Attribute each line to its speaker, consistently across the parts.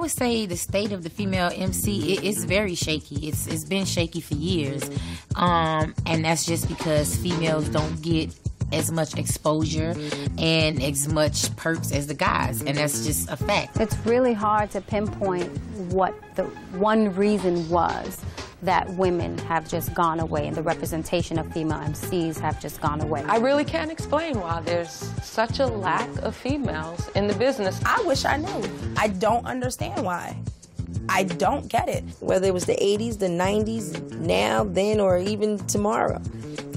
Speaker 1: I would say the state of the female MC it, it's very shaky. It's it's been shaky for years, um, and that's just because females don't get as much exposure and as much perks as the guys, and that's just a fact.
Speaker 2: It's really hard to pinpoint what the one reason was that women have just gone away and the representation of female MCs have just gone away.
Speaker 3: I really can't explain why there's such a lack of females in the business.
Speaker 4: I wish I knew. I don't understand why. I don't get it. Whether it was the 80s, the 90s, now, then, or even tomorrow.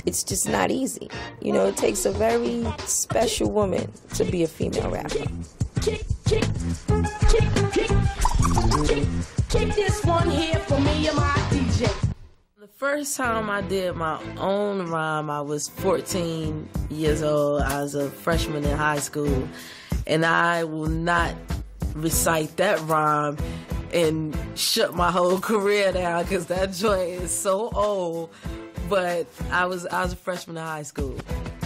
Speaker 4: It's just not easy. You know, it takes a very special woman to be a female rapper.
Speaker 5: Kick, kick, kick, kick, kick, kick this one here for me and my DJ.
Speaker 6: The first time I did my own rhyme, I was 14 years old. I was a freshman in high school, and I will not recite that rhyme and shut my whole career down because that joint is so old. But I was I was a freshman in high school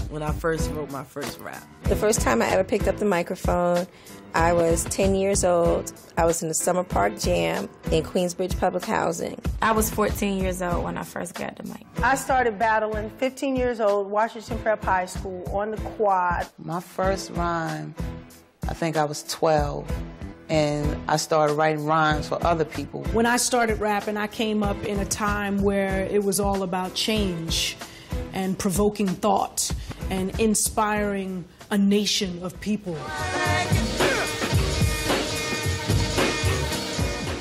Speaker 6: when I first wrote my first rap.
Speaker 4: The first time I ever picked up the microphone, I was 10 years old. I was in the Summer Park Jam in Queensbridge Public Housing.
Speaker 7: I was 14 years old when I first got the mic.
Speaker 8: I started battling 15 years old, Washington Prep High School on the quad.
Speaker 9: My first rhyme, I think I was 12 and I started writing rhymes for other people.
Speaker 10: When I started rapping, I came up in a time where it was all about change and provoking thought and inspiring a nation of people.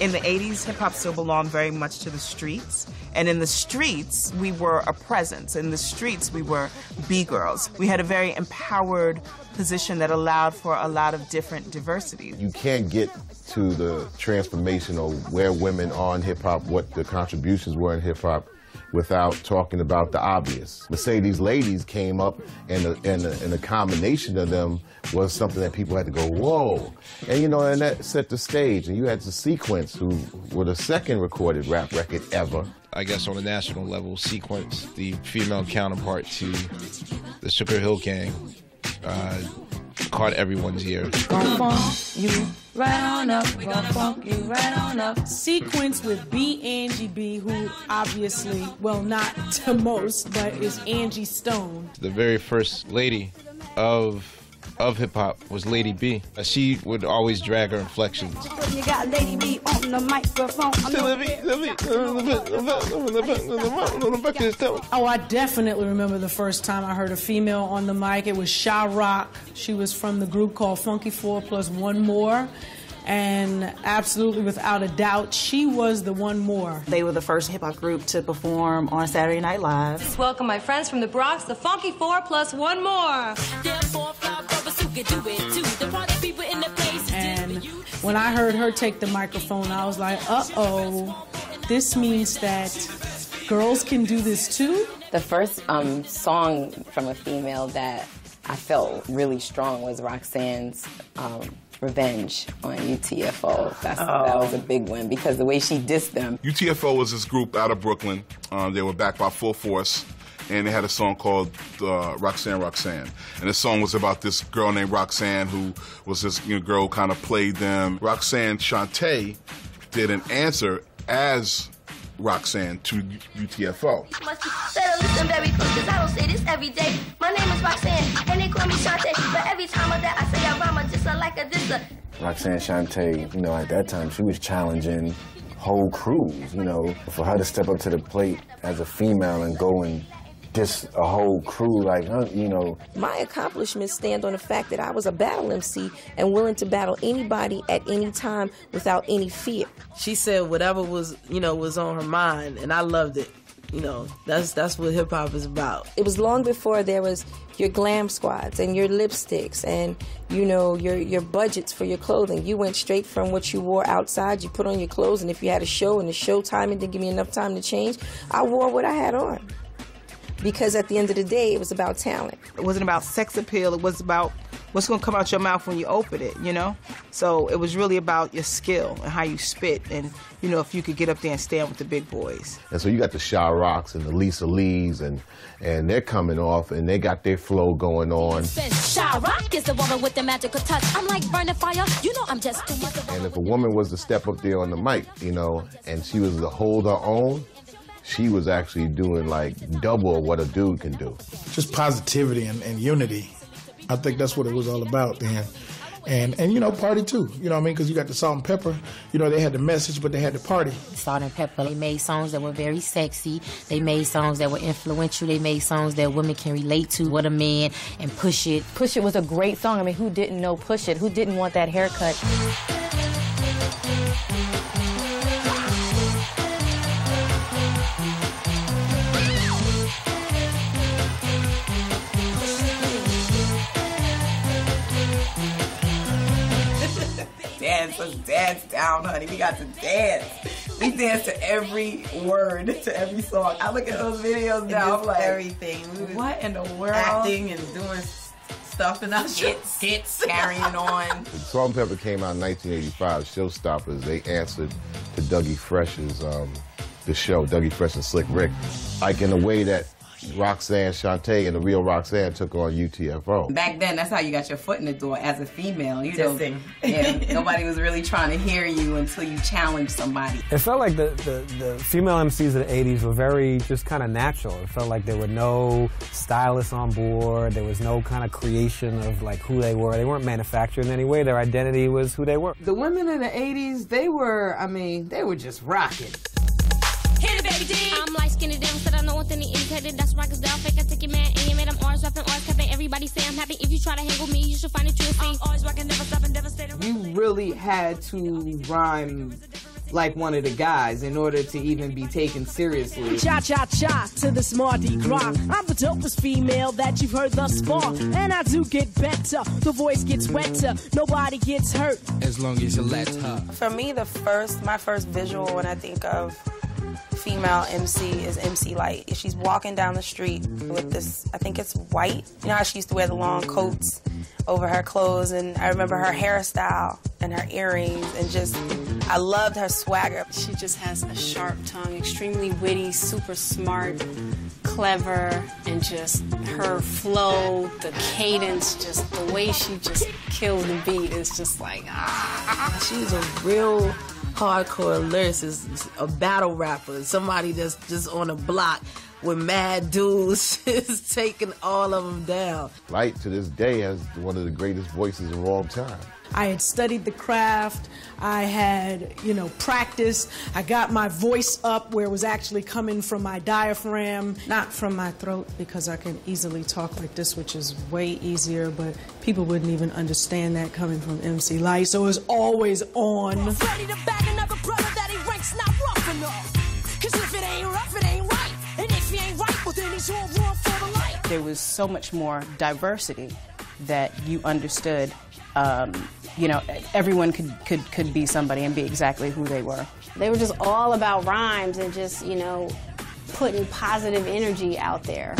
Speaker 11: In the 80s, hip hop still belonged very much to the streets. And in the streets, we were a presence. In the streets, we were B girls. We had a very empowered position that allowed for a lot of different diversity.
Speaker 12: You can't get to the transformation of where women are in hip hop, what the contributions were in hip hop, without talking about the obvious. Mercedes Ladies came up, and the, and, the, and the combination of them was something that people had to go, whoa. And you know, and that set the stage. And you had the Sequence, who were the second recorded rap record ever.
Speaker 13: I guess on a national level, Sequence, the female counterpart to the Sugar Hill Gang, uh, caught everyone's ear.
Speaker 7: Right on up. We gonna funk you right on up.
Speaker 10: Sequence with B. Angie B, who obviously, well, not to most, but is Angie Stone.
Speaker 13: The very first lady of of hip hop was Lady B. Uh, She would always drag her inflections.
Speaker 5: You got Lady B on the microphone.
Speaker 10: Oh, I definitely remember the first time I heard a female on the mic. It was Sha Rock. She was from the group called Funky Four Plus One More. And absolutely, without a doubt, she was the one more.
Speaker 14: They were the first hip hop group to perform on Saturday Night Live.
Speaker 15: Let's welcome my friends from the Bronx, the Funky Four plus one more.
Speaker 10: And when I heard her take the microphone, I was like, uh oh, this means that girls can do this too?
Speaker 16: The first um, song from a female that I felt really strong was Roxanne's um, Revenge on UTFO. That's, That was a big one because the way she dissed them.
Speaker 17: UTFO was this group out of Brooklyn. Um, they were backed by Full Force, and they had a song called uh, Roxanne Roxanne. And the song was about this girl named Roxanne who was this you know, girl kind of played them. Roxanne Shante did an answer as Roxanne to UTFO.
Speaker 5: Must better listen very close, cause I don't say this every day. My name is Roxanne, and they call me Shantae. But every time of that, I say I rhyme, I just like a disser.
Speaker 18: Roxanne Shante, you know, at that time she was challenging whole crews, you know, for her to step up to the plate as a female and go and diss a whole crew like, you know.
Speaker 4: My accomplishments stand on the fact that I was a battle MC and willing to battle anybody at any time without any fear.
Speaker 6: She said whatever was, you know, was on her mind, and I loved it. You know, that's that's what hip hop is about.
Speaker 4: It was long before there was your glam squads and your lipsticks and you know your your budgets for your clothing. You went straight from what you wore outside. You put on your clothes, and if you had a show and the show timing didn't give me enough time to change, I wore what I had on. Because at the end of the day, it was about talent.
Speaker 11: It wasn't about sex appeal. It was about
Speaker 6: what's going to come out your mouth when you open it, you know? So it was really about your skill and how you spit and, you know, if you could get up there and stand with the big boys.
Speaker 12: And so you got the Sha Rocks and the Lisa Lees, and and they're coming off, and they got their flow going on.
Speaker 14: Sha Rock is the woman with the magical touch. I'm like burning fire. You know I'm just too much.
Speaker 12: And if a woman was to step up there on the mic, you know, and she was to hold her own, she was actually doing like double what a dude can do.
Speaker 19: Just positivity and, and unity. I think that's what it was all about then. And, and you know, party too. You know what I mean? Because you got the Salt-N-Pepa. You know, they had the message, but they had the party.
Speaker 1: Salt-N-Pepa, they made songs that were very sexy. They made songs that were influential. They made songs that women can relate to. Whatta Man and Push It.
Speaker 20: Push It was a great song. I mean, who didn't know Push It? Who didn't want that haircut?
Speaker 16: Dance, let's dance down, honey. We got to dance. We dance to every word, to every song. I look at those videos now, I'm like,
Speaker 6: everything.
Speaker 16: what in the world? Acting and doing stuff and our skits, skits, carrying on.
Speaker 12: Salt-N-Pepa came out in 1985. Showstoppers, they answered to Dougie Fresh's um, the show, Dougie Fresh and Slick Rick, like in a way that Roxanne Shante and the real Roxanne took on UTFO.
Speaker 16: Back then, that's how you got your foot in the door as a female. You
Speaker 6: Just
Speaker 16: know, yeah, nobody was really trying to hear you until you challenged somebody.
Speaker 21: It felt like the, the, the female MCs of the 80s were very just kind of natural. It felt like there were no stylists on board. There was no kind of creation of like who they were. They weren't manufactured in any way. Their identity was who they were.
Speaker 22: The women in the 80s, they were, I mean, they were just rocking.
Speaker 14: Hit it, baby D. I'm light skinned down, said I know what any indicated. That's rockers down, fake. I take your man, and you made them orange, rapping orange, capping. Everybody say I'm happy. If you try to hang with me, you should find it true. I'm always rocking, never stopping, devastating.
Speaker 22: You really had to rhyme like one of the guys in order to even be taken seriously.
Speaker 23: Cha cha cha to the smarty gras. I'm the dopest female that you've heard thus far. And I do get better. The voice gets wetter. Nobody gets hurt.
Speaker 24: As long as you let her.
Speaker 25: For me, the first, my first visual when I think of female MC is MC Lyte. She's walking down the street with this, I think it's white. You know how she used to wear the long coats over her clothes, and I remember her hairstyle and her earrings, and just, I loved her swagger.
Speaker 26: She just has a sharp tongue, extremely witty, super smart, clever, and just her flow, the cadence, just the way she just kills the beat is just like, ah.
Speaker 6: She's a real hardcore lyricist, a battle rapper, somebody that's just on a block with mad dudes is taking all of them down.
Speaker 12: Lyte to this day has one of the greatest voices of all time.
Speaker 10: I had studied the craft. I had, you know, practiced. I got my voice up where it was actually coming from my diaphragm, not from my throat, because I can easily talk like this, which is way easier, but people wouldn't even understand that coming from MC Lyte. So it was always on.
Speaker 23: Ready to bag another brother that he ranks not rough enough. Cause if it ain't rough, it ain't right. And if he ain't right, well then he's all wrong for the light.
Speaker 27: There was so much more diversity that you understood. Um, you know, everyone could, could, could be somebody and be exactly who they were.
Speaker 20: They were just all about rhymes and just, you know, putting positive energy out there.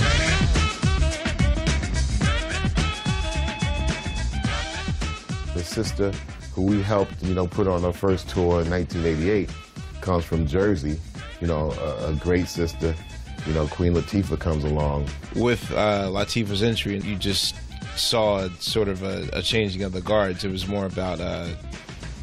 Speaker 12: The sister who we helped, you know, put on our first tour in 1988 comes from Jersey. You know, a, a great sister. You know, Queen Latifah comes along.
Speaker 13: With uh, Latifah's entry, and you just saw sort of a, a changing of the guards. It was more about uh,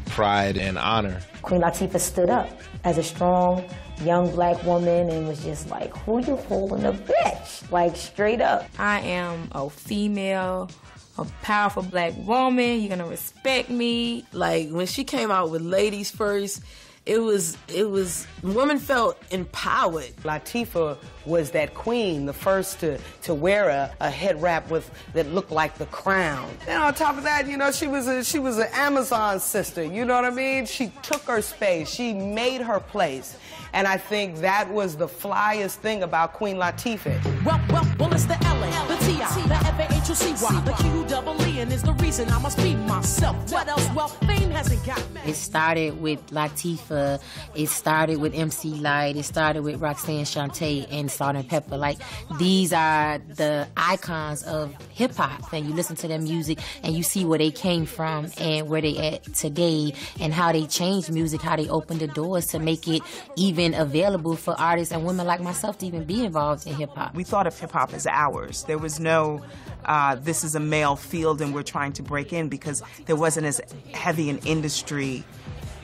Speaker 13: pride and honor.
Speaker 7: Queen Latifah stood up as a strong young black woman and was just like, who you fooling a bitch? Like straight up.
Speaker 28: I am a female, a powerful black woman. You're gonna respect me.
Speaker 6: Like when she came out with Ladies First, it was it was women felt empowered.
Speaker 22: Latifah was that queen, the first to, to wear a, a head wrap with that looked like the crown. And on top of that, you know, she was a, she was an Amazon sister. You know what I mean? She took her space. She made her place. And I think that was the flyest thing about Queen Latifah.
Speaker 23: Well, well, well, it's the L.A., the T.I., the
Speaker 15: So see why the Q double E and is the reason I must be myself. What else? Well, fame hasn't got me.
Speaker 1: It started with Latifah. It started with MC Lyte. It started with Roxanne Shante and Salt-N-Pepa. Like these are the icons of hip hop, and you listen to their music and you see where they came from and where they at today, and how they changed music, how they opened the doors to make it even available for artists and women like myself to even be involved in hip hop.
Speaker 11: We thought of hip hop as ours. There was no, uh, this is a male field and we're trying to break in because there wasn't as heavy an industry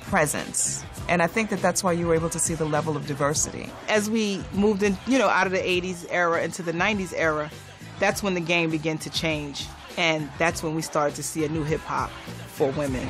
Speaker 11: presence. And I think that that's why you were able to see the level of diversity.
Speaker 29: As we moved in, you know, out of the 80s era into the 90s era, that's when the game began to change. And that's when we started to see a new hip hop for women.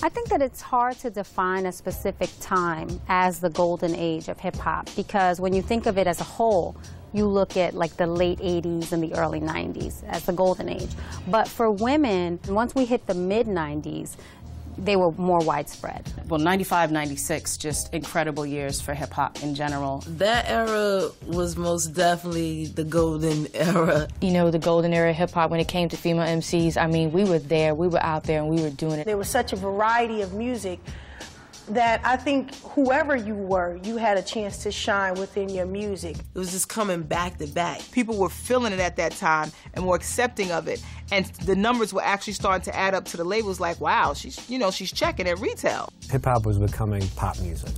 Speaker 2: I think that it's hard to define a specific time as the golden age of hip hop because when you think of it as a whole, you look at like the late 80s and the early 90s as the golden age. But for women, once we hit the mid 90s, they were more widespread.
Speaker 27: Well, 95, 96, just incredible years for hip hop in general.
Speaker 6: That era was most definitely the golden era.
Speaker 30: You know, the golden era of hip hop when it came to female MCs. I mean, we were there, we were out there, and we were doing it.
Speaker 31: There was such a variety of music that I think whoever you were, you had a chance to shine within your music.
Speaker 6: It was just coming back to back.
Speaker 29: People were feeling it at that time and were accepting of it. And the numbers were actually starting to add up to the labels like, wow, she's, you know, she's checking at retail.
Speaker 21: Hip hop was becoming pop music,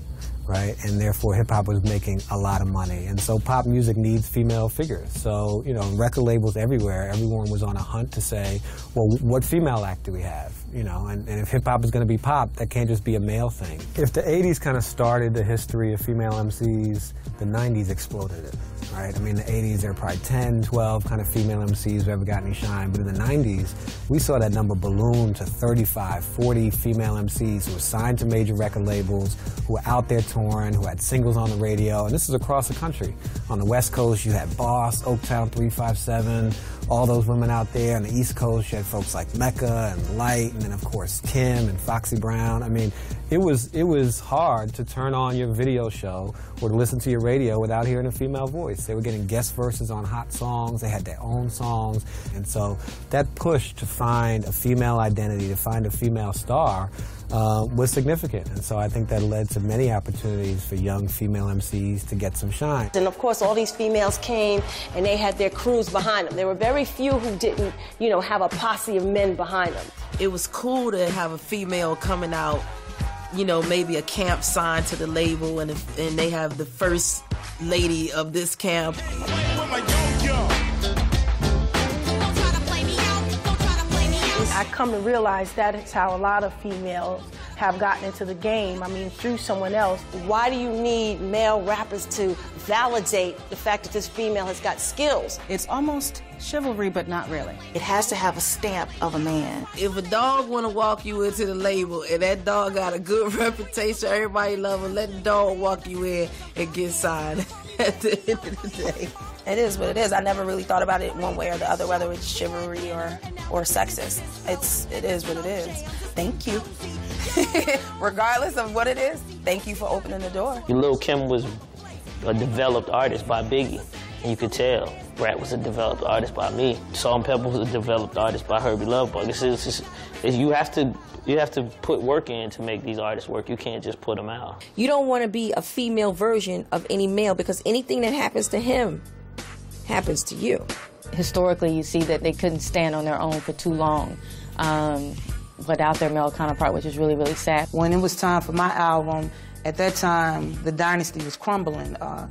Speaker 21: right? And therefore hip hop was making a lot of money. And so pop music needs female figures. So, you know, record labels everywhere, everyone was on a hunt to say, well, what female act do we have? You know, and, and if hip hop is going to be pop, that can't just be a male thing. If the 80s kind of started the history of female MCs, the 90s exploded it, right? I mean, the 80s, there were probably 10, 12 kind of female MCs who ever got any shine. But in the 90s, we saw that number balloon to 35, 40 female MCs who were signed to major record labels, who were out there touring, who had singles on the radio. And this is across the country. On the West Coast, you had Boss, Oaktown 357, all those women out there. On the East Coast, you had folks like Mecca and Lyte, and then of course Kim and Foxy Brown. I mean, it was it was hard to turn on your video show or to listen to your radio without hearing a female voice. They were getting guest verses on hot songs. They had their own songs, and so that push to find a female identity, to find a female star. Uh, was significant, and so I think that led to many opportunities for young female MCs to get some shine.
Speaker 31: And of course, all these females came and they had their crews behind them. There were very few who didn't, you know, have a posse of men behind them.
Speaker 6: It was cool to have a female coming out, you know, maybe a camp signed to the label, and if, and they have the first lady of this camp.
Speaker 31: I come to realize that is how a lot of females have gotten into the game. I mean, through someone else.
Speaker 27: Why do you need male rappers to validate the fact that this female has got skills? It's almost chivalry, but not really.
Speaker 32: It has to have a stamp of a man.
Speaker 6: If a dog want to walk you into the label and that dog got a good reputation, everybody love him, let the dog walk you in and get signed at the end of the day.
Speaker 4: It is what it is. I never really thought about it one way or the other, whether it's chivalry or or sexist. It's it is what it is. Thank you. Regardless of what it is, thank you for opening the door.
Speaker 33: Lil Kim was a developed artist by Biggie, and you could tell. Rat was a developed artist by me. Salt-N-Pepa was a developed artist by Hurby Luv Bug. It's, it's, it's, it's, you have to you have to put work in to make these artists work. You can't just put them out.
Speaker 4: You don't want to be a female version of any male because anything that happens to him happens to you.
Speaker 30: Historically, you see that they couldn't stand on their own for too long um, without their male counterpart, which is really, really sad.
Speaker 9: When it was time for my album, at that time, the dynasty was crumbling. Uh,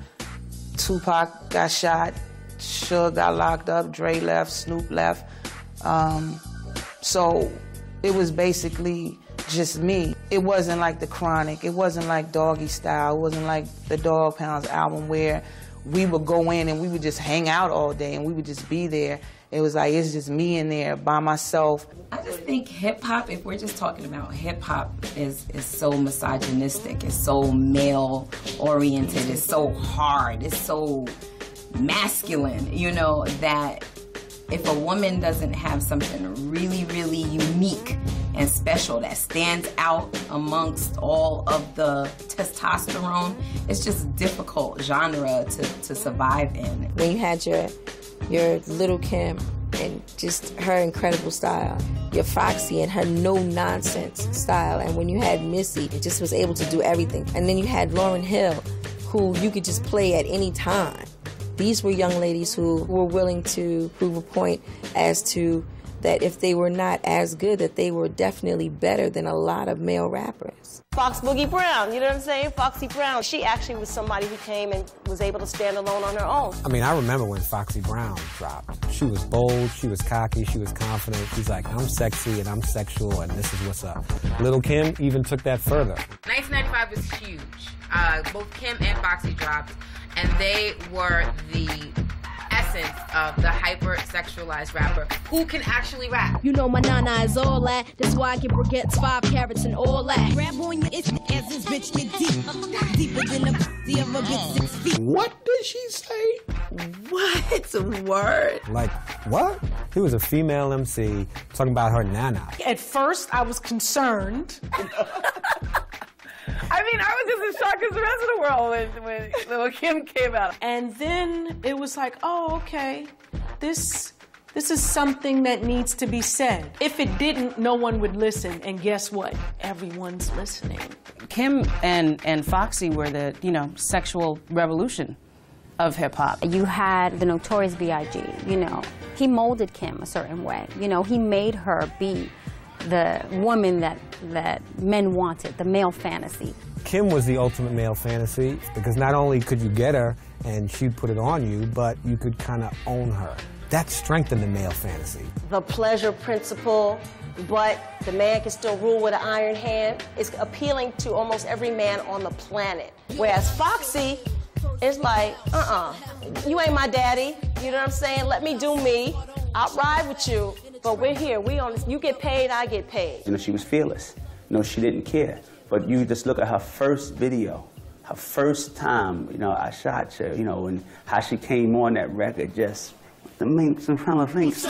Speaker 9: Tupac got shot, Suge got locked up, Dre left, Snoop left. Um, so it was basically just me. It wasn't like The Chronic. It wasn't like Doggystyle. It wasn't like the Dogg Pound's album where we would go in and we would just hang out all day and we would just be there. It was like it's just me in there by myself.
Speaker 16: I just think hip hop, if we're just talking about hip hop, is is so misogynistic. It's so male oriented. It's so hard. It's so masculine. You know that if a woman doesn't have something really, really unique and special that stands out amongst all of the testosterone, it's just difficult genre to, to survive in.
Speaker 4: When you had your your little Kim and just her incredible style, your Foxy and her no nonsense style, and when you had Missy, it just was able to do everything. And then you had Lauryn Hill, who you could just play at any time. These were young ladies who were willing to prove a point as to that if they were not as good, that they were definitely better than a lot of male rappers.
Speaker 34: Fox Boogie Brown, you know what I'm saying? Foxy Brown. She actually was somebody who came and was able to stand alone on her own.
Speaker 21: I mean, I remember when Foxy Brown dropped. She was bold, she was cocky, she was confident. She's like, I'm sexy and I'm sexual and this is what's up. Little Kim even took that further.
Speaker 35: 1995 was huge. Uh, both Kim and Foxy dropped, and they were the essence of the hyper-sexualized rapper who can actually rap.
Speaker 15: You know my nana is all that. That's why I get briquettes, five carats, and all that. Grab on your itch as this bitch get deep. Deeper than the pussy of a bitch six feet.
Speaker 9: What did she say?
Speaker 6: What? Word?
Speaker 21: Like, what? He was a female MC talking about her nana.
Speaker 10: At first, I was concerned.
Speaker 32: I mean, I was just as shocked as the rest of the world when, when Little Kim came out.
Speaker 10: And then it was like, oh, okay, this this is something that needs to be said. If it didn't, no one would listen. And guess what? Everyone's listening.
Speaker 27: Kim and, and Foxy were the, you know, sexual revolution of hip hop.
Speaker 2: You had the notorious B.I.G., you know. He molded Kim a certain way. You know, he made her be the woman that, that men wanted, the male fantasy.
Speaker 21: Kim was the ultimate male fantasy because not only could you get her and she'd put it on you, but you could kind of own her. That strengthened the male fantasy.
Speaker 34: The pleasure principle, but the man can still rule with an iron hand, is appealing to almost every man on the planet. Whereas Foxy is like, uh-uh, you ain't my daddy. You know what I'm saying? Let me do me. I'll ride with you, but we're here. We on this. You get paid, I get paid.
Speaker 36: You know, she was fearless. You know, she didn't care. But you just look at her first video, her first time, you know, I shot you, you know, and how she came on that record, just the minks in front of things.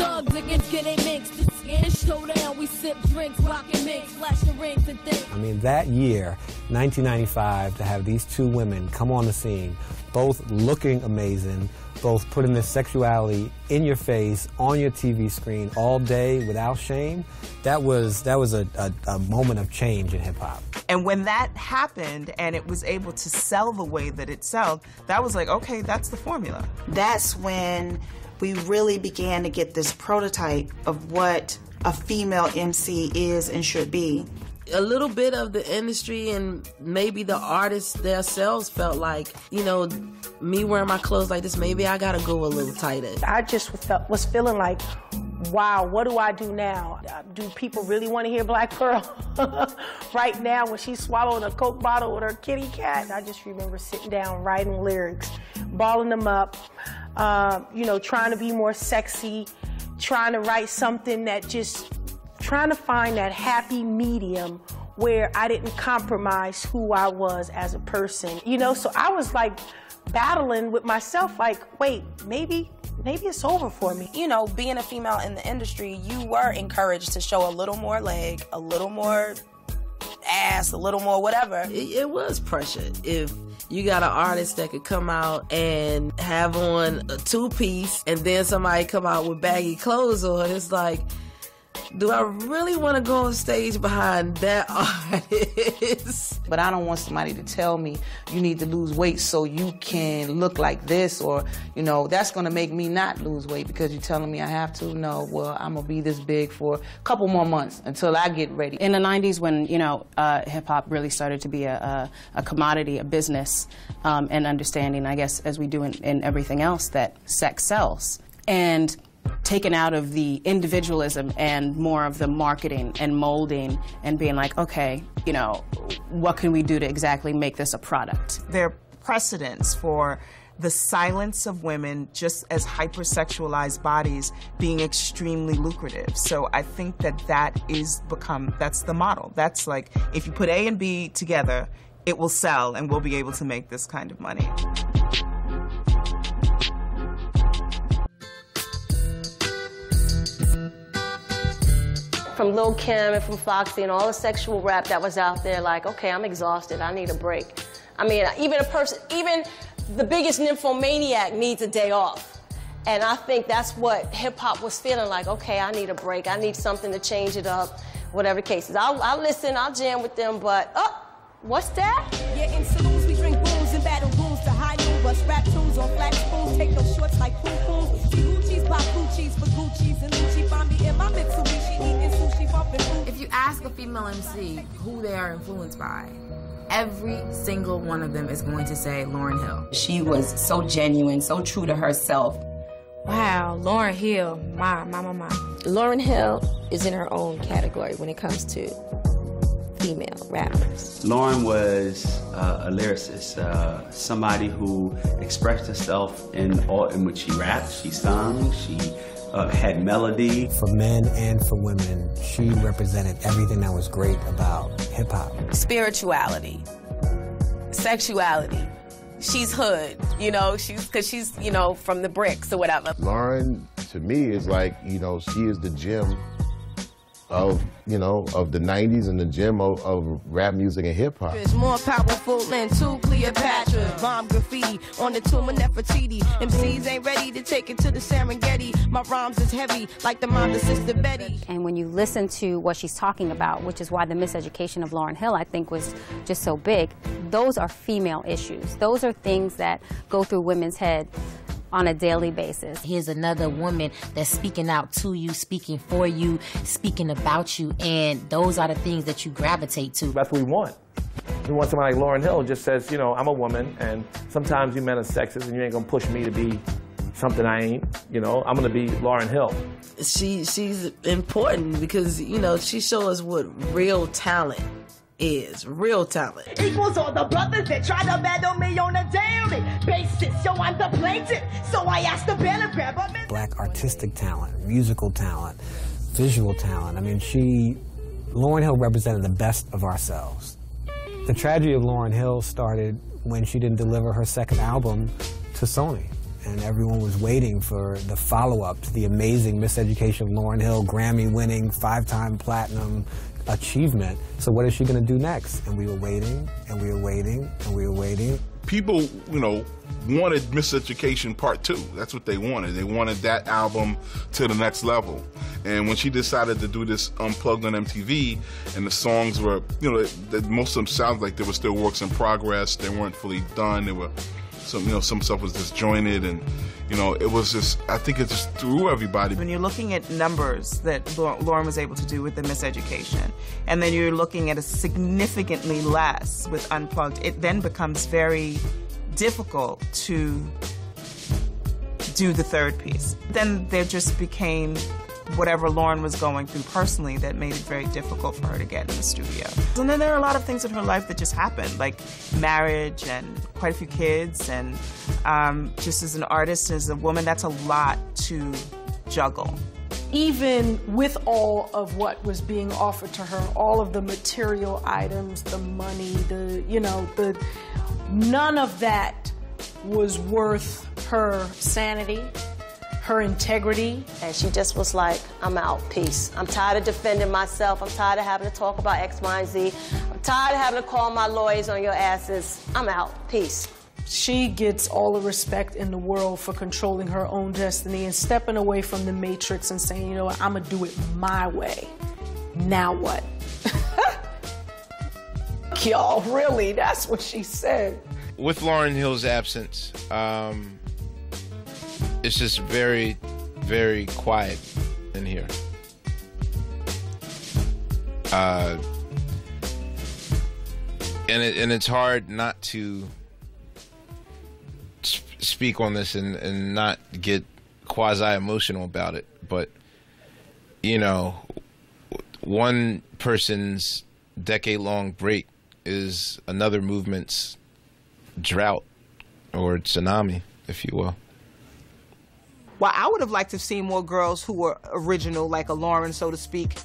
Speaker 15: Thugs against getting showdown. We sip drinks, rockin' mix, flashing rings and things.
Speaker 21: I mean, that year, 1995, to have these two women come on the scene, both looking amazing, both putting their sexuality in your face, on your TV screen, all day without shame, that was, that was a, a, a moment of change in hip hop.
Speaker 11: And when that happened and it was able to sell the way that it sold, that was like, okay, that's the formula.
Speaker 37: That's when we really began to get this prototype of what a female MC is and should be.
Speaker 6: a little bit of the industry and maybe the artists themselves felt like, you know, me wearing my clothes like this, maybe I gotta go a little tighter.
Speaker 31: I just felt, was feeling like, wow, what do I do now? Uh, Do people really want to hear Black Pearl right now when she's swallowing a Coke bottle with her kitty cat? I just remember sitting down, writing lyrics, balling them up, uh, you know, trying to be more sexy, trying to write something that just, trying to find that happy medium where I didn't compromise who I was as a person. You know, so I was like battling with myself, like, wait, maybe maybe it's over for me.
Speaker 4: You know, being a female in the industry, you were encouraged to show a little more leg, a little more a little more whatever.
Speaker 6: It, it was pressure. If you got an artist that could come out and have on a two piece and then somebody come out with baggy clothes on, it's like, do I really want to go on stage behind that artist?
Speaker 9: But I don't want somebody to tell me you need to lose weight so you can look like this, or you know that's going to make me not lose weight because you're telling me I have to. No, well I'm gonna be this big for a couple more months until I get ready.
Speaker 27: In the 90s, when you know uh, hip hop really started to be a, a, a commodity, a business, um, and understanding, I guess, as we do in, in everything else, that sex sells. And taken out of the individualism and more of the marketing and molding and being like, okay, you know, what can we do to exactly make this a product?
Speaker 11: There are precedents for the silence of women just as hypersexualized bodies being extremely lucrative. So I think that that is become that's the model. That's like if you put A and B together, it will sell and we'll be able to make this kind of money.
Speaker 34: From Lil Kim and from Foxy and all the sexual rap that was out there, like, okay, I'm exhausted. I need a break. I mean, even a person, even the biggest nymphomaniac needs a day off. And I think that's what hip hop was feeling like. Okay, I need a break. I need something to change it up, whatever cases. I'll, I'll listen, I'll jam with them, but, oh, what's that?
Speaker 15: Yeah, in saloons we drink booze and battle rooms to high bust rap tunes on flat spoons, take those shorts like poo poos. See Gucci's, for Gucci's and Gucci. Find me in my Mitsubishi eating sushi, bumping food.
Speaker 35: If you ask a female MC who they are influenced by, every single one of them is going to say Lauryn Hill.
Speaker 16: She was so genuine, so true to herself.
Speaker 20: Wow, Lauryn Hill, my, my, my, my.
Speaker 4: Lauryn Hill is in her own category when it comes to female rappers.
Speaker 36: Lauryn was uh, a lyricist, uh, somebody who expressed herself in all in which she rapped, she sung, she uh, had melody.
Speaker 21: For men and for women, she represented everything that was great about hip hop.
Speaker 38: spirituality, sexuality. She's hood, you know, she's because she's, you know, from the bricks or whatever.
Speaker 39: Lauryn, to me, is like, you know, she is the gem of, you know, of the 90s and the gem of, of rap music and hip hop.
Speaker 15: It's more powerful than two Cleopatra. Bomb graffiti on the tomb of Nefertiti. MCs ain't ready to take it to the Serengeti. My rhymes is heavy like the mind of Sister Betty.
Speaker 2: And when you listen to what she's talking about, which is why the miseducation of Lauryn Hill, I think, was just so big, those are female issues. Those are things that go through women's head on a daily basis.
Speaker 1: Here's another woman that's speaking out to you, speaking for you, speaking about you, and those are the things that you gravitate to.
Speaker 40: That's what we want. We want somebody like Lauryn Hill who just says, you know, I'm a woman, and sometimes you men are sexist, and you ain't gonna push me to be something I ain't. You know, I'm gonna be Lauryn Hill.
Speaker 6: She she's important because you know she shows us what real talent is. Real talent.
Speaker 15: Equals all the brothers that try to battle me on a daily basis. Yo, I'm the plaintiff, so I asked the bail to grab a
Speaker 21: Black artistic talent, musical talent, visual talent. I mean, she, Lauryn Hill represented the best of ourselves. The tragedy of Lauryn Hill started when she didn't deliver her second album to Sony. And everyone was waiting for the follow up to the amazing Miseducation of Lauryn Hill, Grammy winning, five time platinum achievement. So, what is she going to do next? And we were waiting, and we were waiting, and we were waiting.
Speaker 17: people, you know, wanted Miseducation Part Two. That's what they wanted. They wanted that album to the next level. And when she decided to do this unplugged on MTV, and the songs were, you know, that most of them sounded like they were still works in progress. They weren't fully done. They were, some, you know, some stuff was disjointed, and you know, it was just. I think it just threw everybody.
Speaker 11: When you're looking at numbers that Lauryn was able to do with the miseducation, and then you're looking at a significantly less with Unplugged, it then becomes very difficult to do the third piece. Then there just became whatever Lauryn was going through personally that made it very difficult for her to get in the studio. And then there are a lot of things in her life that just happened, like marriage and quite a few kids, and um, just as an artist, as a woman, that's a lot to juggle.
Speaker 10: even with all of what was being offered to her, all of the material items, the money, the, you know, the, none of that was worth her sanity, her integrity.
Speaker 34: And she just was like, I'm out, peace. I'm tired of defending myself. I'm tired of having to talk about X, Y, and Z. I'm tired of having to call my lawyers on your asses. I'm out, peace.
Speaker 10: She gets all the respect in the world for controlling her own destiny and stepping away from the matrix and saying, you know what, I'm gonna do it my way. Now what? Y'all, really? That's what she said.
Speaker 41: with Lauryn Hill's absence, um, it's just very, very quiet in here. Uh, and it, and it's hard not to sp- speak on this and, and not get quasi emotional about it. But you know, one person's decade long break is another movement's drought or tsunami, if you will.
Speaker 29: Well, I would have liked to have seen more girls who were original, like a Lauryn, so to speak.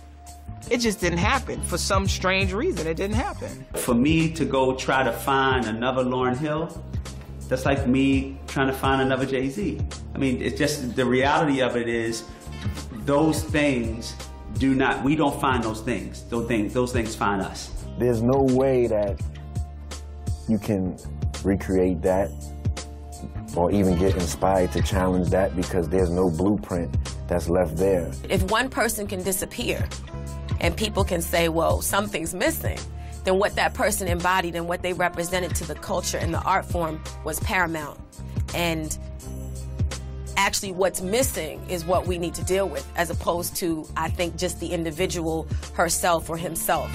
Speaker 29: It just didn't happen. For some strange reason, it didn't happen.
Speaker 36: For me to go try to find another Lauryn Hill, that's like me trying to find another Jay Z. I mean, it's just the reality of it is those things do not, we don't find those things. Those things, those things find us.
Speaker 18: There's no way that you can recreate that or even get inspired to challenge that because there's no blueprint that's left there.
Speaker 34: If one person can disappear and people can say, well, something's missing, then what that person embodied and what they represented to the culture and the art form was paramount. And actually what's missing is what we need to deal with as opposed to I think just the individual herself or himself.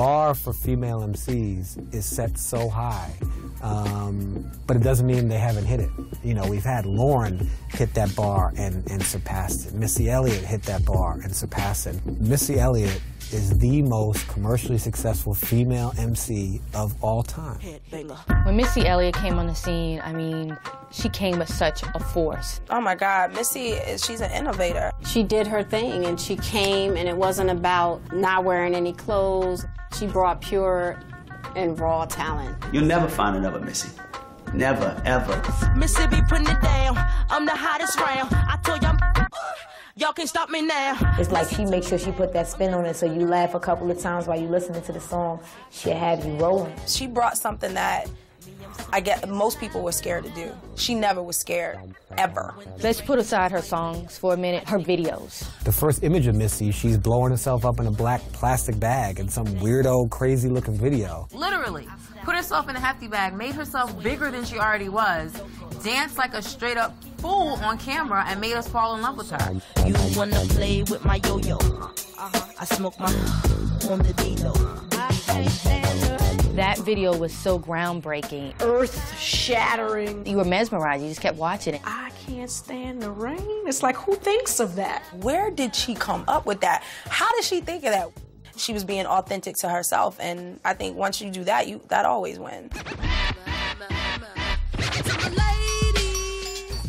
Speaker 21: Bar for female MCs is set so high, um, but it doesn't mean they haven't hit it. You know, we've had Lauryn hit that bar and, and surpassed it. Missy Elliott hit that bar and surpassed it. Missy Elliott is the most commercially successful female MC of all time.
Speaker 20: When Missy Elliott came on the scene, I mean, she came with such a force.
Speaker 25: Oh my God, Missy, she's an innovator.
Speaker 2: She did her thing and she came and it wasn't about not wearing any clothes. She brought pure and raw talent.
Speaker 36: You'll never find another Missy. Never, ever.
Speaker 15: Missy be putting it down. I'm the hottest round. I told y'all, y'all can't stop me now.
Speaker 42: It's like she makes sure she put that spin on it so you laugh a couple of times while you listening to the song. She'll have you rolling.
Speaker 25: She brought something that I get most people were scared to do. She never was scared, ever.
Speaker 20: Let's put aside her songs for a minute, her videos.
Speaker 21: The first image of Missy, she's blowing herself up in a black plastic bag in some weirdo, crazy looking video.
Speaker 35: Literally, put herself in a hefty bag, made herself bigger than she already was, danced like a straight up fool on camera, and made us fall in love with her.
Speaker 15: You wanna play with my yo-yo? Uh-huh. I smoke my on the D-Lo.
Speaker 20: That video was so groundbreaking, earth shattering. You were mesmerized, you just kept watching it.
Speaker 10: I can't stand the rain. It's like, who thinks of that?
Speaker 25: Where did she come up with that? How did she think of that? She was being authentic to herself, and I think once you do that, you that always wins.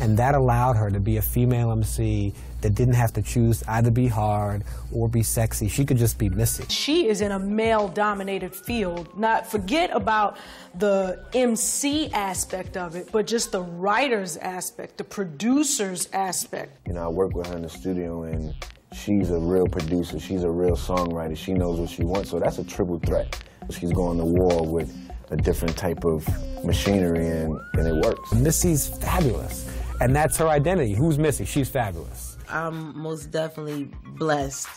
Speaker 21: And that allowed her to be a female MC that didn't have to choose either be hard or be sexy. She could just be Missy.
Speaker 10: She is in a male dominated field. Not forget about the MC aspect of it, but just the writer's aspect, the producer's aspect.
Speaker 18: You know, I work with her in the studio and she's a real producer. She's a real songwriter. She knows what she wants. So that's a triple threat. She's going to war with a different type of machinery and, and it works.
Speaker 21: Missy's fabulous. And that's her identity. Who's Missy? She's fabulous.
Speaker 6: I'm most definitely blessed.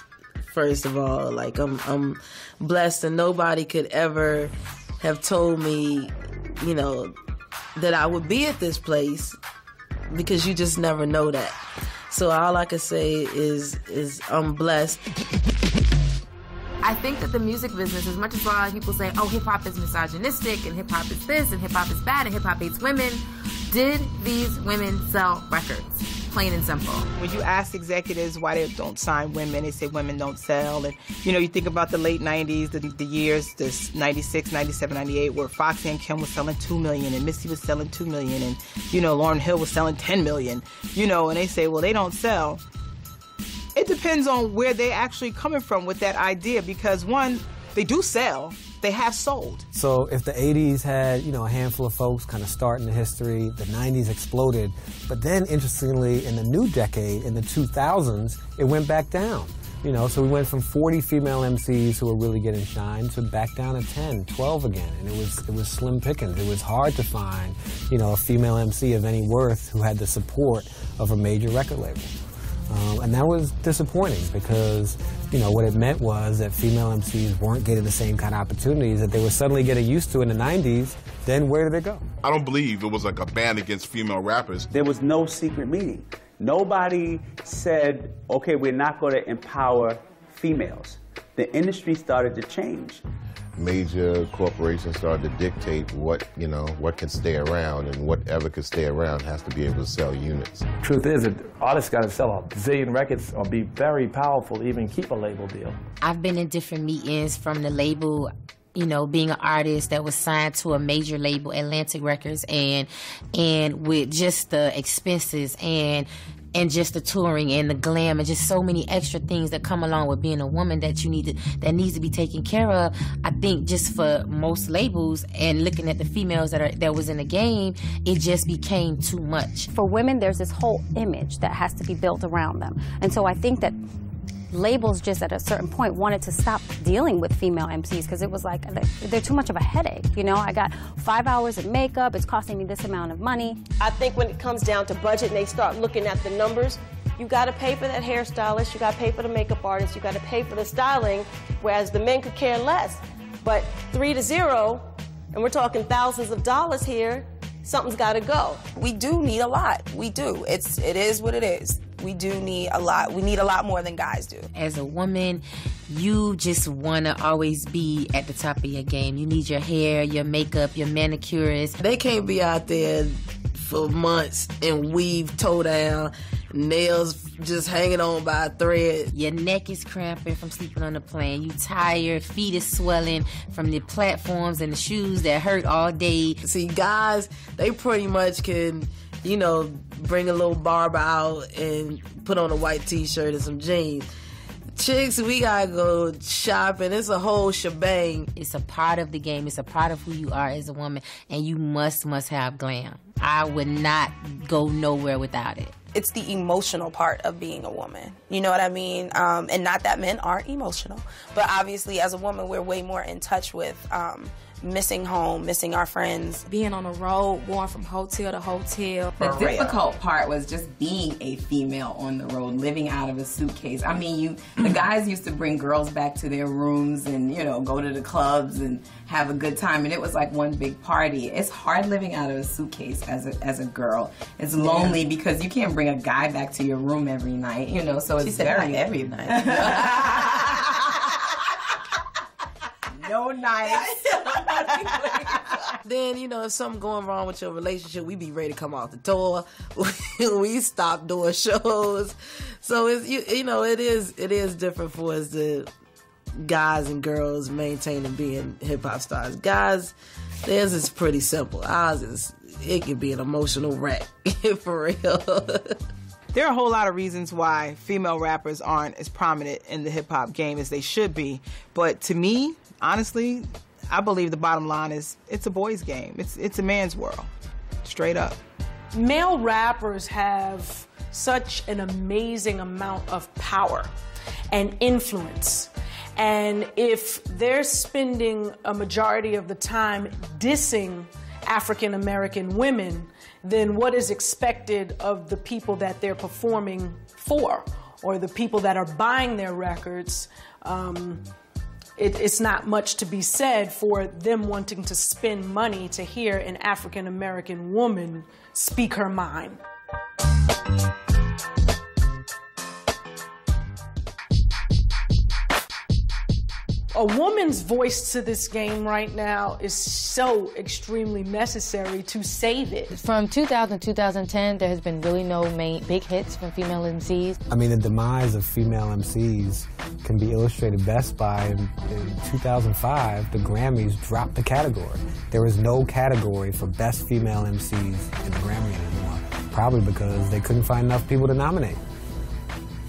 Speaker 6: First of all, like I'm, I'm blessed, and nobody could ever have told me, you know, that I would be at this place because you just never know that. So all I can say is, is I'm blessed.
Speaker 35: I think that the music business, as much as a lot of people say, oh, hip hop is misogynistic and hip hop is this and hip hop is bad and hip hop hates women, did these women sell records? Plain and simple.
Speaker 29: When you ask executives why they don't sign women, they say women don't sell. And, you know, you think about the late 90s, the, the years, this 96, 97, 98, where Foxy and Kim was selling 2 million and Missy was selling 2 million and, you know, Lauryn Hill was selling 10 million, you know, and they say, well, they don't sell. It depends on where they're actually coming from with that idea because, one, they do sell, they have sold.
Speaker 21: So if the 80s had, you know, a handful of folks kind of starting the history, the 90s exploded. But then, interestingly, in the new decade, in the 2000s, it went back down. You know, so we went from 40 female MCs who were really getting shine to back down to 10, 12 again. And it was, it was slim pickings. It was hard to find, you know, a female MC of any worth who had the support of a major record label. Um, and that was disappointing because, you know, what it meant was that female MCs weren't getting the same kind of opportunities that they were suddenly getting used to in the 90s. Then where did they go?
Speaker 17: I don't believe it was like a ban against female rappers.
Speaker 36: There was no secret meeting. Nobody said, okay, we're not going to empower females. The industry started to change.
Speaker 39: Major corporations started to dictate what, you know, what can stay around and whatever can stay around has to be able to sell units.
Speaker 40: Truth is, that artists got to sell a zillion records or be very powerful to even keep a label deal.
Speaker 1: I've been in different meetings from the label you know, being an artist that was signed to a major label, Atlantic Records, and and with just the expenses and and just the touring and the glam and just so many extra things that come along with being a woman that you need to that needs to be taken care of. I think just for most labels and looking at the females that are that was in the game, it just became too much.
Speaker 2: For women, there's this whole image that has to be built around them. And so I think that labels just at a certain point wanted to stop dealing with female MCs because it was like they're too much of a headache. You know, I got five hours of makeup, it's costing me this amount of money.
Speaker 34: I think when it comes down to budget and they start looking at the numbers, you got to pay for that hairstylist, you got to pay for the makeup artist, you got to pay for the styling, whereas the men could care less. But three to zero, and we're talking thousands of dollars here, something's got to go.
Speaker 25: We do need a lot. We do. It's it is what it is. We do need a lot. We need a lot more than guys do.
Speaker 1: As a woman, you just want to always be at the top of your game. You need your hair, your makeup, your manicurist.
Speaker 6: They can't be out there for months and weave toe down, nails just hanging on by a thread.
Speaker 1: Your neck is cramping from sleeping on the plane. You tired, feet is swelling from the platforms and the shoes that hurt all day.
Speaker 6: See, guys, they pretty much can, you know, bring a little barber out and put on a white t-shirt and some jeans. Chicks, we gotta go shopping. It's a whole shebang.
Speaker 1: It's a part of the game. It's a part of who you are as a woman, and you must must have glam. I would not go nowhere without it.
Speaker 25: It's the emotional part of being a woman. You know what I mean? Um, and not that men aren't emotional, but obviously, as a woman, we're way more in touch with. Um, missing home, missing our friends.
Speaker 43: Being on the road, going from hotel to hotel.
Speaker 44: The difficult part was just being a female on the road, living out of a suitcase. I mean, you the guys used to bring girls back to their rooms and, you know, go to the clubs and have a good time and it was like one big party. It's hard living out of a suitcase as a as a girl. It's lonely yeah. because you can't bring a guy back to your room every night, you know, so she it's said very every night.
Speaker 6: no nice. then you know if something going wrong with your relationship, we be ready to come off the tour. we stop doing shows, so it's you, you know it is it is different for us to guys and girls maintaining being hip hop stars. Guys, theirs is pretty simple. Ours is it can be an emotional wreck for real.
Speaker 29: There are a whole lot of reasons why female rappers aren't as prominent in the hip hop game as they should be. But to me, honestly, I believe the bottom line is it's a boys' game. It's it's a man's world, straight up.
Speaker 10: Male rappers have such an amazing amount of power and influence. And if they're spending a majority of the time dissing African American women, then what is expected of the people that they're performing for or the people that are buying their records? Um, it, it's not much to be said for them wanting to spend money to hear an African American woman speak her mind. A woman's voice to this game right now is so extremely necessary to save it.
Speaker 20: From 2000 to 2010, there has been really no main big hits from female MCs.
Speaker 21: I mean, the demise of female MCs can be illustrated best by in, in 2005, the Grammys dropped the category. There was no category for best female MCs in the Grammy anymore, probably because they couldn't find enough people to nominate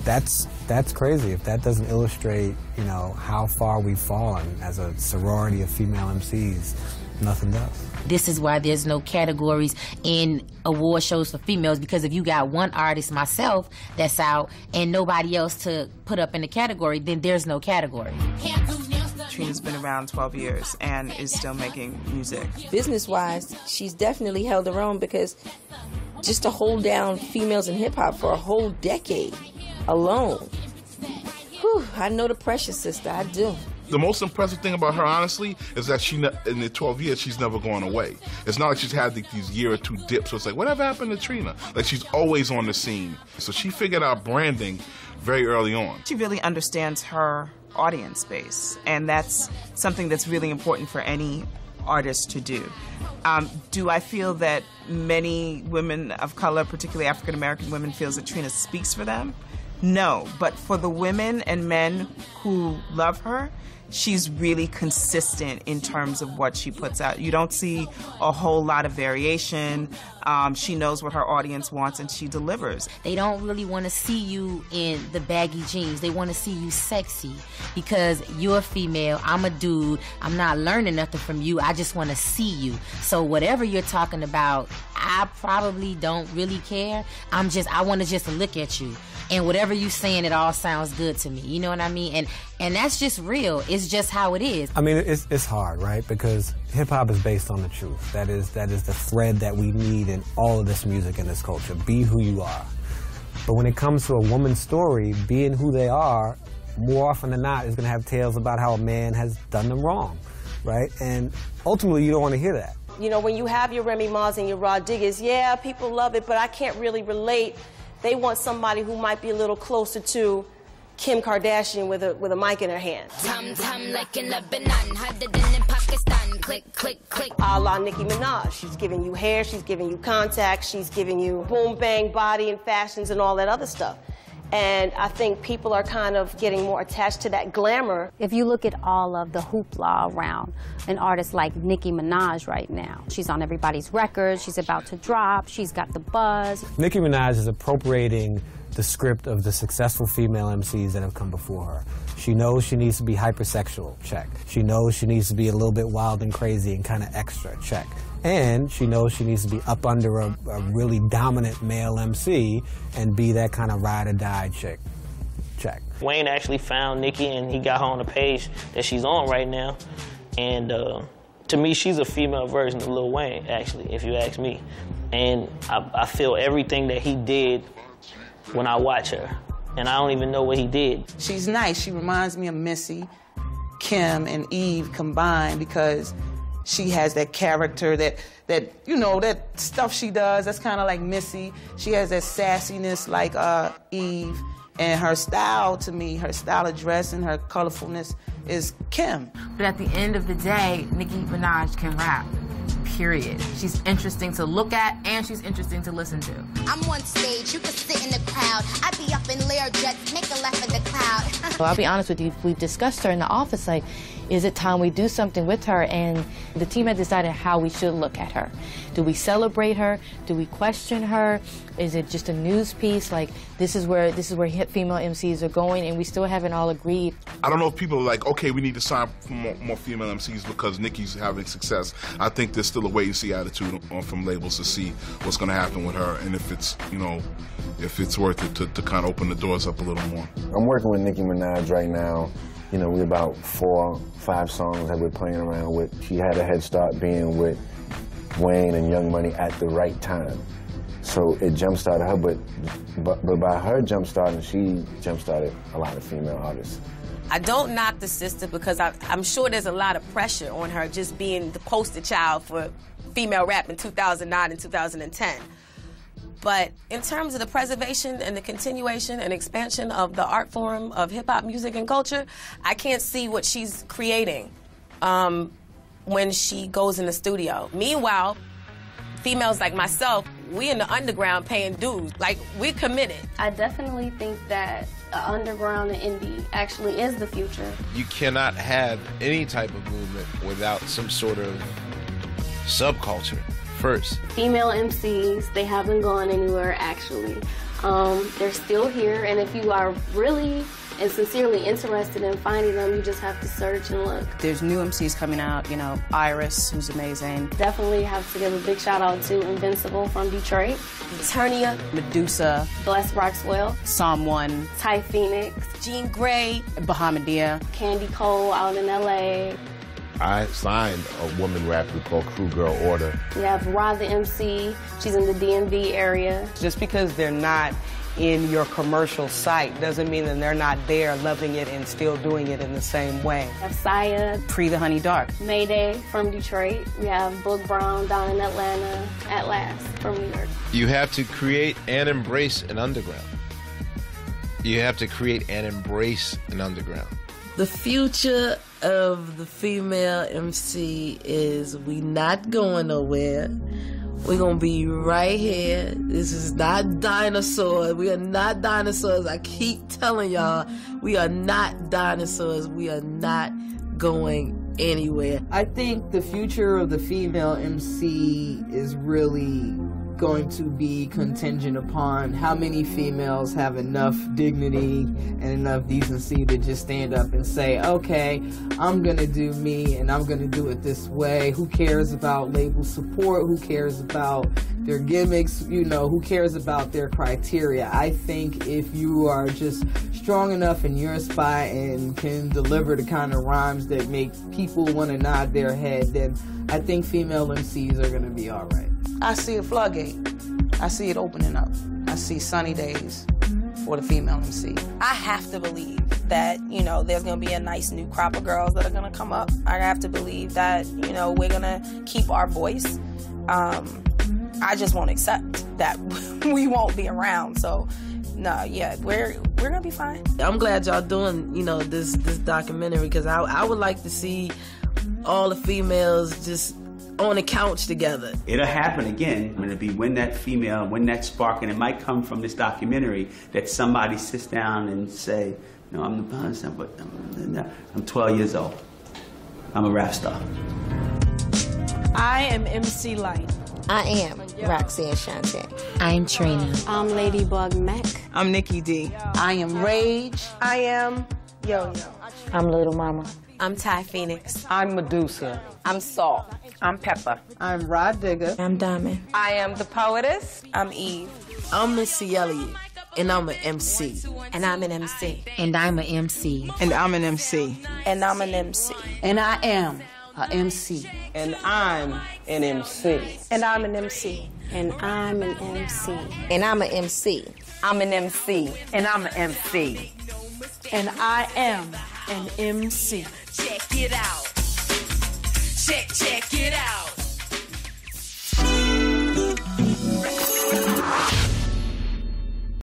Speaker 21: that's that's crazy. If that doesn't illustrate, you know, how far we've fallen as a sorority of female MCs, nothing does.
Speaker 1: This is why there's no categories in award shows for females because if you got one artist, myself, that's out and nobody else to put up in the category, then there's no category.
Speaker 11: Trina's been around 12 years and is still making music.
Speaker 42: Business wise, she's definitely held her own because just to hold down females in hip hop for a whole decade alone. Whew, I know the pressure, sister. I do.
Speaker 17: The most impressive thing about her, honestly, is that she in the 12 years she's never gone away. It's not like she's had these year or two dips. So it's like, whatever happened to Trina? Like she's always on the scene. So she figured out branding very early on.
Speaker 11: She really understands her audience base, and that's something that's really important for any artist to do. Um, do I feel that many women of color, particularly African American women, feels that Trina speaks for them? No, but for the women and men who love her, she's really consistent in terms of what she puts out. You don't see a whole lot of variation. Um, she knows what her audience wants and she delivers.
Speaker 1: They don't really want to see you in the baggy jeans. They want to see you sexy because you're a female. I'm a dude. I'm not learning nothing from you. I just want to see you. So whatever you're talking about, I probably don't really care. I'm just I want to just look at you. And whatever you're saying, it all sounds good to me. You know what I mean? And and that's just real. It's just how it is.
Speaker 21: I mean, it's, it's hard, right? Because hip hop is based on the truth. That is that is the thread that we need in all of this music and this culture. Be who you are. But when it comes to a woman's story, being who they are, more often than not, is going to have tales about how a man has done them wrong, right? And ultimately, you don't want to hear that.
Speaker 45: You know, when you have your Remy Ma's and your Rah Diggas, yeah, people love it, but I can't really relate. They want somebody who might be a little closer to Kim Kardashian with a with a mic in her hand.
Speaker 35: Tum tum like in Lebanon, harder than in Pakistan. Click, click, click.
Speaker 45: A la Nicki Minaj. She's giving you hair, she's giving you contacts, she's giving you boom bang body and fashions and all that other stuff. And I think people are kind of getting more attached to that glamour.
Speaker 2: If you look at all of the hoopla around an artist like Nicki Minaj right now, she's on everybody's records, she's about to drop, she's got the buzz.
Speaker 21: Nicki Minaj is appropriating the script of the successful female MCs that have come before her. She knows she needs to be hypersexual, check. She knows she needs to be a little bit wild and crazy and kind of extra, check. And she knows she needs to be up under a, a really dominant male MC and be that kind of ride or die chick, check.
Speaker 33: Wayne actually found Nicki and he got her on the page that she's on right now. And uh, to me, she's a female version of Lil Wayne, actually, if you ask me. And I, I feel everything that he did when I watch her. And I don't even know what he did.
Speaker 9: She's nice. She reminds me of Missy, Kim, and Eve combined because she has that character that that you know that stuff she does. That's kind of like Missy. She has that sassiness like uh, Eve, and her style to me, her style of dress and her colorfulness is Kim.
Speaker 46: But at the end of the day, Nicki Minaj can rap. Period. She's interesting to look at and she's interesting to listen to.
Speaker 35: I'm on stage, you can sit in the crowd. I be up in Lear jets, make a laugh at the cloud.
Speaker 20: Well, I'll be honest with you, we've discussed her in the office, like, is it time we do something with her? And the team had decided how we should look at her. Do we celebrate her? Do we question her? Is it just a news piece? Like, this is where this is where hip female MCs are going, and we still haven't all agreed.
Speaker 17: I don't know if people are like, okay, we need to sign more, more female MCs because Nicki's having success. I think there's still a wait and see attitude on, from labels to see what's going to happen with her and if it's, you know, if it's worth it to, to kind of open the doors up a little more.
Speaker 18: I'm working with Nicki Minaj right now. You know, we about four, five songs that we're playing around with. She had a head start being with Wayne and Young Money at the right time. So it jump started her, but, but but by her jump starting, she jump started a lot of female artists.
Speaker 45: I don't knock the sister because I, I'm sure there's a lot of pressure on her just being the poster child for female rap in 2009 and 2010. But in terms of the preservation and the continuation and expansion of the art form of hip hop music and culture, I can't see what she's creating um, when she goes in the studio. Meanwhile, females like myself, we in the underground paying dues. Like, we're committed.
Speaker 26: I definitely think that underground and indie actually is the future.
Speaker 13: You cannot have any type of movement without some sort of subculture first.
Speaker 26: Female MCs, they haven't gone anywhere actually. Um, they're still here, and if you are really and sincerely interested in finding them, you just have to search and look.
Speaker 27: There's new MCs coming out, you know, Iris, who's amazing.
Speaker 26: Definitely have to give a big shout out to Invincible from Detroit,
Speaker 45: Eternia,
Speaker 27: Medusa,
Speaker 26: Bless Roxwell,
Speaker 27: Psalm 1,
Speaker 26: Tiye Phoenix,
Speaker 45: Jean Grae,
Speaker 27: Bahamadia,
Speaker 26: Candy Cole out in LA.
Speaker 12: I signed a woman rapper called Crew Girl Order.
Speaker 26: We have Rod the MC, she's in the DMV area.
Speaker 22: Just because they're not in your commercial site doesn't mean that they're not there loving it and still doing it in the same way.
Speaker 26: We have Saya,
Speaker 27: Pre the Honey Dark,
Speaker 26: Mayday from Detroit. We have Book Brown down in Atlanta, At Last from New York.
Speaker 13: You have to create and embrace an underground. You have to create and embrace an underground.
Speaker 6: The future of the female MC is we not going nowhere. We're gonna be right here. This is not dinosaurs. We are not dinosaurs. I keep telling y'all, we are not dinosaurs. We are not going anywhere.
Speaker 29: I think the future of the female MC is really going to be contingent upon how many females have enough dignity and enough decency to just stand up and say, okay, I'm going to do me and I'm going to do it this way. Who cares about label support? Who cares about their gimmicks? You know, who cares about their criteria? I think if you are just strong enough in your spot and can deliver the kind of rhymes that make people want to nod their head, then I think female MCs are going to be all right.
Speaker 9: I see a floodgate. I see it opening up. I see sunny days for the female MC.
Speaker 25: I have to believe that, you know, there's going to be a nice new crop of girls that are going to come up. I have to believe that, you know, we're going to keep our voice. Um, I just won't accept that we won't be around. So, no, yeah, we're we're gonna be fine.
Speaker 6: I'm glad y'all doing, you know, this this documentary because I I would like to see all the females just on a couch together.
Speaker 36: It'll happen again. I mean, it'll be when that female, when that spark, and it might come from this documentary that somebody sits down and say, "No, I'm the person, but I'm, I'm 12 years old. I'm a rap star."
Speaker 10: I am MC Lyte.
Speaker 4: I am Roxanne Shante.
Speaker 1: I'm Trina.
Speaker 47: I'm Ladybug Mac.
Speaker 9: I'm Nikki D.
Speaker 48: I am Rage.
Speaker 47: I am Yo Yo.
Speaker 4: I'm Little Mama.
Speaker 47: I'm Tiye Phoenix.
Speaker 9: I'm Medusa.
Speaker 47: I'm Salt. I'm Pepper.
Speaker 29: I'm Rah Digga.
Speaker 4: I'm Diamond.
Speaker 47: I am the poetess. I'm Eve.
Speaker 6: I'm Missy Elliott, and I'm an MC.
Speaker 47: And I'm an MC.
Speaker 1: And I'm an MC.
Speaker 9: And I'm an MC.
Speaker 47: And I'm an MC.
Speaker 48: And I am a MC.
Speaker 22: And I'm an MC.
Speaker 47: And I'm an MC. And I'm an MC.
Speaker 4: And I'm an MC.
Speaker 47: I'm an MC.
Speaker 22: And I'm an MC.
Speaker 10: And I am an MC.
Speaker 49: Check it out. Check, check it out.